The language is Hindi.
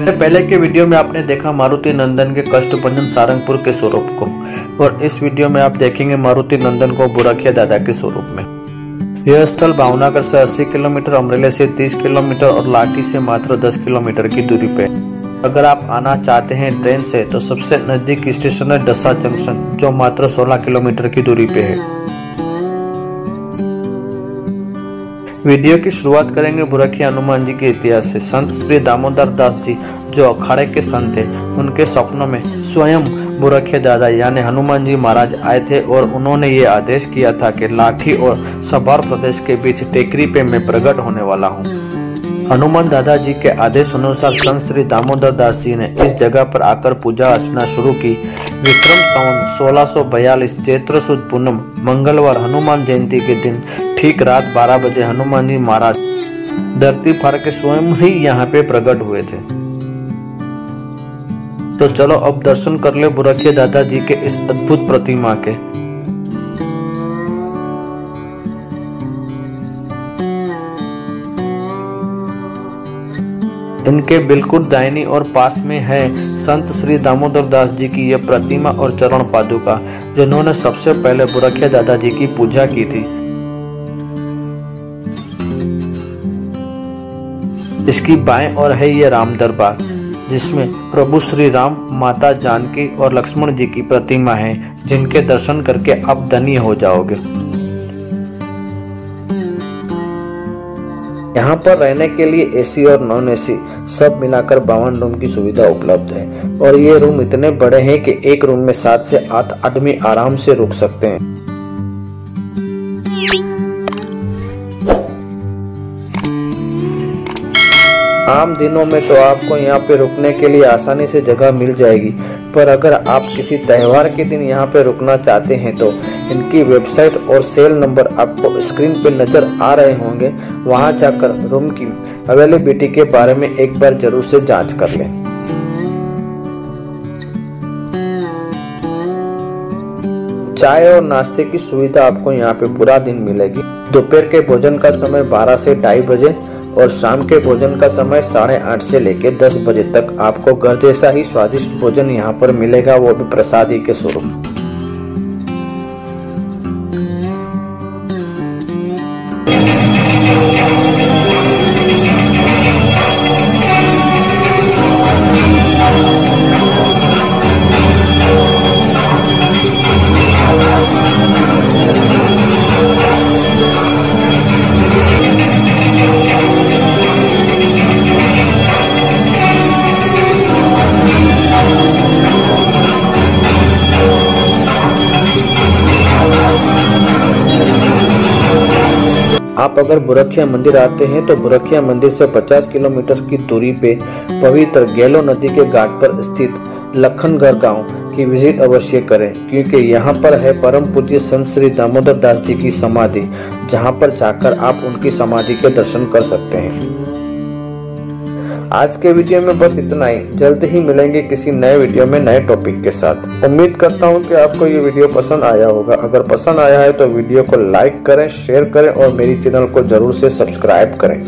मेरे पहले के वीडियो में आपने देखा मारुति नंदन के कष्टभंजन सारंगपुर के स्वरूप को। और इस वीडियो में आप देखेंगे मारुति नंदन को बुरखिया दादा के स्वरूप में। यह स्थल भावनगर से 80 किलोमीटर, अमरेली से 30 किलोमीटर और लाठी से मात्र 10 किलोमीटर की दूरी पे अगर आप आना चाहते हैं ट्रेन से तो सबसे नज़दीक स्टेशन है डसा जंक्शन, जो मात्र 16 किलोमीटर की दूरी पे है। वीडियो की शुरुआत करेंगे बुरखी हनुमान जी के इतिहास से। संत श्री दामोदर दास जी, जो अखाड़े के संत थे, उनके स्वप्नों में स्वयं बुरखे दादा यानी हनुमान जी महाराज आए थे और उन्होंने ये आदेश किया था कि लाठी और सबार प्रदेश के बीच टेकरी पे मैं प्रकट होने वाला हूँ। हनुमान दादा जी के आदेश अनुसार संत श्री दामोदर दास जी ने इस जगह पर आकर पूजा अर्चना शुरू की। विक्रम सावन सोलह सौ बयालीस चैत्र सुद पूनम, मंगलवार हनुमान जयंती के दिन ठीक रात 12 बजे हनुमान जी महाराज धरती फाड़ के स्वयं ही यहाँ पे प्रकट हुए थे। तो चलो अब दर्शन कर ले बुरखिया दादा जी के इस अद्भुत प्रतिमा के। इनके बिल्कुल दाहिनी और पास में है संत श्री दामोदर दास जी की यह प्रतिमा और चरण पादुका, जिन्होंने सबसे पहले बुरखिया दादा जी की पूजा की थी। इसकी बाएँ ओर है ये राम दरबार, जिसमें प्रभु श्री राम माता जानकी और लक्ष्मण जी की प्रतिमा है, जिनके दर्शन करके आप धनी हो जाओगे। यहाँ पर रहने के लिए एसी और नॉन एसी सब मिलाकर बावन रूम की सुविधा उपलब्ध है, और ये रूम इतने बड़े हैं कि एक रूम में सात से आठ आदमी आराम से रुक सकते हैं। आम दिनों में तो आपको यहाँ पे रुकने के लिए आसानी से जगह मिल जाएगी। पर अगर आप किसी त्यौहार के दिन यहाँ पे रुकना चाहते हैं तो इनकी वेबसाइट और सेल नंबर आपको स्क्रीन पे नज़र आ रहे होंगे। वहाँ जाकर रूम की अवेलेबिलिटी के बारे में एक बार ज़रूर से जाँच कर लें। चाय और नाश्ते की सुविधा आपको यहाँ पे पूरा दिन मिलेगी। दोपहर के भोजन का समय 12 से ढाई बजे और शाम के भोजन का समय साढ़े आठ से लेकर दस बजे तक आपको घर जैसा ही स्वादिष्ट भोजन यहाँ पर मिलेगा, वो भी प्रसादी के स्वरूप। आप अगर बुरखिया मंदिर आते हैं तो बुरखिया मंदिर से 50 किलोमीटर की दूरी पे पवित्र गैलो नदी के घाट पर स्थित लखनगढ़ गाँव की विज़िट अवश्य करें, क्योंकि यहाँ पर है परम पूज्य संत श्री दामोदर दास जी की समाधि, जहाँ पर जाकर आप उनकी समाधि के दर्शन कर सकते हैं। आज के वीडियो में बस इतना ही। जल्द ही मिलेंगे किसी नए वीडियो में नए टॉपिक के साथ। उम्मीद करता हूँ कि आपको ये वीडियो पसंद आया होगा। अगर पसंद आया है तो वीडियो को लाइक करें शेयर करें और मेरी चैनल को ज़रूर से सब्सक्राइब करें।